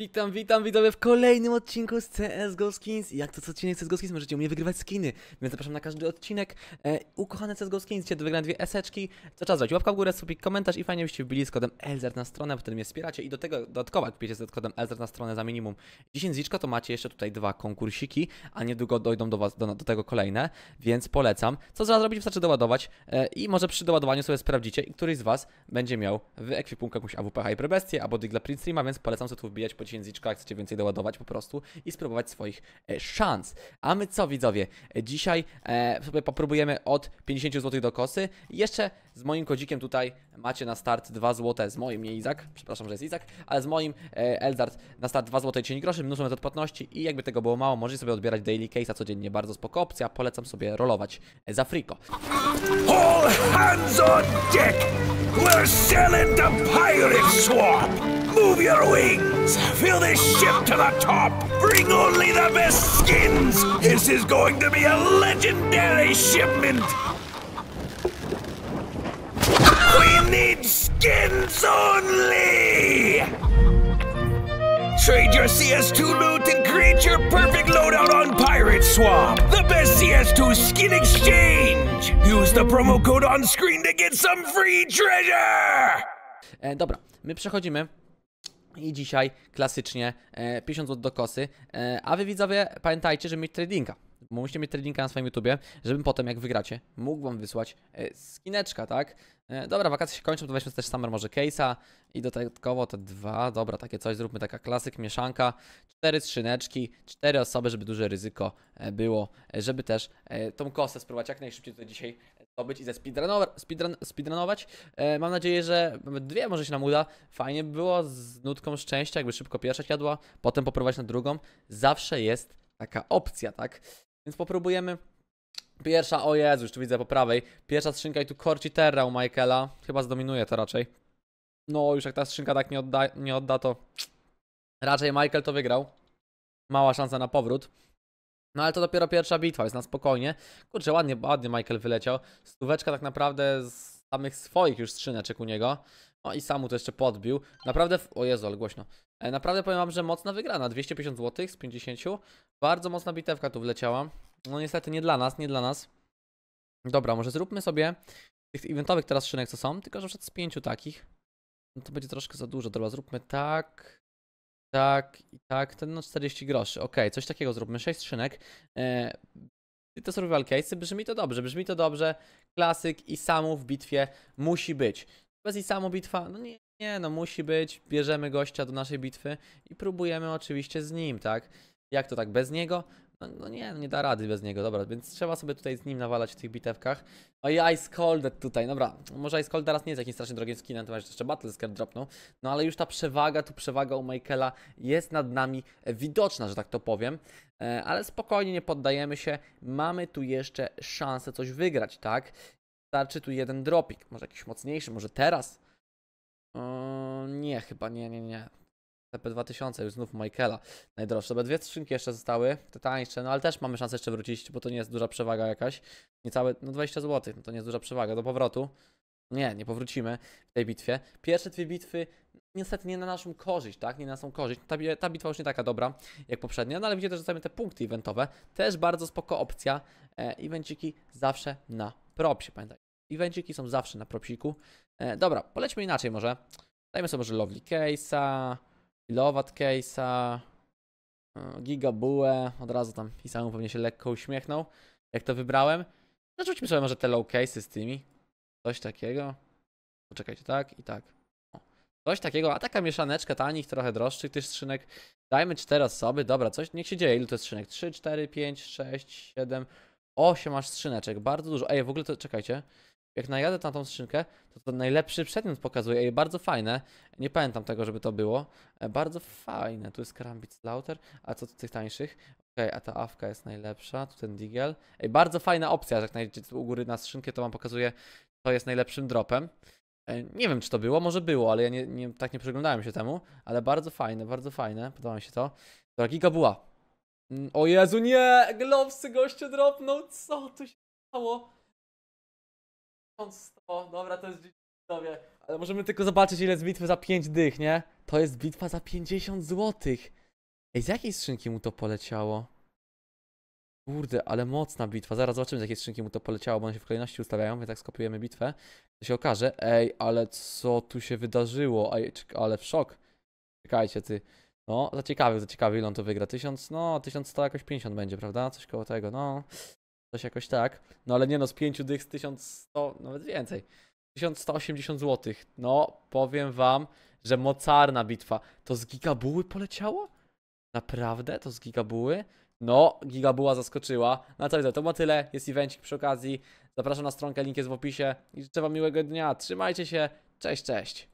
Witam, witam widzowie w kolejnym odcinku z CSGO Skins. Jak to co odcinek CSGO Skins możecie u mnie wygrywać skiny, więc zapraszam na każdy odcinek. E, ukochane CSGO Skins, do wygrania dwie eseczki. Co czas zrobić? Łapka w górę, subik, komentarz i fajnie byście wbili z kodem ELZER na stronę, wtedy mnie wspieracie i do tego dodatkowo jak wbijecie z kodem ELZER na stronę za minimum 10 zliczko, to macie jeszcze tutaj dwa konkursiki, a niedługo dojdą do was do, do tego kolejne, więc polecam. Co trzeba zrobić? Wystarczy doładować e, i może przy doładowaniu sobie sprawdzicie i któryś z was będzie miał w ekwipunku jakąś AWP Hyperbestię albo Digla Print Streama, więc polecam sobie tu wbijać po 10 zliczko, jak chcecie więcej doładować po prostu i spróbować swoich e, szans. A my co widzowie? E, dzisiaj e, sobie popróbujemy od 50 zł do kosy. Jeszcze z moim kodzikiem tutaj macie na start 2 zł, z moim nie Izak, przepraszam, że jest Izak, ale z moim e, Elzard na start 2 zł 10 groszy, mnóstwo metod płatności i jakby tego było mało, możecie sobie odbierać daily case'a codziennie, bardzo spoko opcja, polecam sobie rolować za friko. All hands on deck! We're sailing to Pirate Swamp! Move your wings! Fill this ship to the top! Bring only the best skins! This is going to be a legendary shipment! We need skins only! Trade your CS2 loot and create your perfect loadout on Pirate Swamp. The best CS2 skin exchange. Use the promo code on screen to get some free treasure. E, dobra, my przechodzimy i dzisiaj klasycznie e, 50 zł do kosy, e, a wy widzowie pamiętajcie, żeby mieć tradinga. Musicie mieć tradinga na swoim YouTubie, żebym potem jak wygracie mógł wam wysłać e, skineczka, tak? E, dobra, wakacje się kończą, to weźmy też summer może case'a i dodatkowo te dwa, dobra, takie coś zróbmy, taka klasyk, mieszanka, cztery skrzyneczki, cztery osoby, żeby duże ryzyko e, było, e, żeby też e, tą kosę spróbować jak najszybciej tutaj dzisiaj zdobyć i ze speedrun, speedrunować. E, mam nadzieję, że dwie może się nam uda. Fajnie by było z nutką szczęścia, jakby szybko pierwsza siadła, potem popróbować na drugą. Zawsze jest taka opcja, tak? Więc popróbujemy. Pierwsza, o Jezu, już tu widzę po prawej. Pierwsza skrzynka i tu korci terra u Michaela. Chyba zdominuje to raczej. No, już jak ta skrzynka tak nie odda, nie odda to raczej Michael to wygrał. Mała szansa na powrót. No ale to dopiero pierwsza bitwa, jest na spokojnie. Kurczę, ładnie, ładnie Michael wyleciał. Stóweczka tak naprawdę z samych swoich już skrzyneczek u niego. No i samu to jeszcze podbił. Naprawdę, o Jezu, ale głośno. E, Naprawdę powiem wam, że mocna wygrana. 250 zł z 50. Bardzo mocna bitewka tu wleciała. No niestety nie dla nas, nie dla nas. Dobra, może zróbmy sobie tych eventowych teraz szynek co są, tylko że przed z pięciu takich. No to będzie troszkę za dużo. Dobra, zróbmy tak. Tak i tak, ten no 40 groszy. Okej, coś takiego zróbmy. 6 szynek. E, i to survival case, brzmi to dobrze, brzmi to dobrze. Klasyk i samu w bitwie musi być. Bez i samu bitwa, no nie, nie, no musi być. Bierzemy gościa do naszej bitwy i próbujemy oczywiście z nim, tak? Jak to tak bez niego? No, no nie, no nie da rady bez niego, dobra, więc trzeba sobie tutaj z nim nawalać w tych bitewkach. O i Ice Cold tutaj, dobra, może Ice Cold teraz nie jest jakimś strasznie drogim skinem, to jeszcze Battle Scar dropnął, no ale już ta przewaga, tu przewaga u Michaela jest nad nami widoczna, że tak to powiem, E, ale spokojnie, nie poddajemy się, mamy tu jeszcze szansę coś wygrać, tak? Starczy tu jeden dropik, może jakiś mocniejszy, może teraz? O, nie, chyba nie, nie, nie. TP2000, już znów Michaela. Najdroższe. Dobra, dwie skrzynki jeszcze zostały, te tańsze, no ale też mamy szansę jeszcze wrócić, bo to nie jest duża przewaga jakaś. Niecałe, no 20 zł, no to nie jest duża przewaga. Do powrotu. Nie, nie powrócimy w tej bitwie. Pierwsze dwie bitwy, niestety nie na naszą korzyść, tak? Nie na naszą korzyść. Ta, ta bitwa już nie taka dobra jak poprzednia, no ale widzicie że dostajemy te punkty eventowe. Też bardzo spoko opcja. E, zawsze na propsie, pamiętajcie. Evenciki są zawsze na propsiku. E, dobra, polećmy inaczej może. Dajmy sobie może Lovely Case'a, Lovat Case'a, e, Gigabuę. Od razu tam pisałem, pewnie się lekko uśmiechnął, jak to wybrałem. Zarzućmy sobie może te low case'y z tymi. Coś takiego. Poczekajcie, tak i tak. O. Coś takiego, a taka mieszaneczka tanich, trochę droższych tych skrzynek. Dajmy cztery osoby, dobra, coś, niech się dzieje. Ile to jest skrzynek? 3, 4, 5, 6, 7, 8 aż skrzyneczek, bardzo dużo. Ej, w ogóle to, czekajcie. Jak najadę na tą skrzynkę, to to najlepszy przedmiot pokazuje. Ej, bardzo fajne. Nie pamiętam tego, żeby to było. E, bardzo fajne. Tu jest Karambit Slaughter, a co tu tych tańszych? Okej, a ta awka jest najlepsza, tu ten Digel. Ej, bardzo fajna opcja, jak najdziecie tu u góry na skrzynkę, to wam pokazuje, co jest najlepszym dropem. E, Nie wiem, czy to było, może było, ale ja nie, nie, tak nie przyglądałem się temu. Ale bardzo fajne, bardzo fajne, podoba mi się to. Dobra, Giga była. O Jezu, nie! Glowsy goście dropnął, co tu się stało? On sto, dobra, to jest widzowie. Ale możemy tylko zobaczyć ile jest bitwy za 5 dych, nie? To jest bitwa za 50 złotych. Ej, z jakiej skrzynki mu to poleciało? Kurde, ale mocna bitwa. Zaraz zobaczymy z jakiej skrzynki mu to poleciało, bo one się w kolejności ustawiają, więc jak skopiujemy bitwę, to się okaże. Ej, ale co tu się wydarzyło? Ej, ale w szok. Czekajcie, ty. No, zaciekawy, zaciekawy, ile on to wygra. 1000, no, 1100 jakoś 50 będzie, prawda? Coś koło tego, no. Coś jakoś tak. No ale nie no, z 5 dych z 1100, nawet więcej. 1180 zł. No, powiem wam, że mocarna bitwa. To z gigabuły poleciało? Naprawdę? To z gigabuły? No, gigabuła zaskoczyła. Na co widzę, to ma tyle. Jest evencik przy okazji. Zapraszam na stronkę, link jest w opisie. I życzę wam miłego dnia. Trzymajcie się. Cześć, cześć.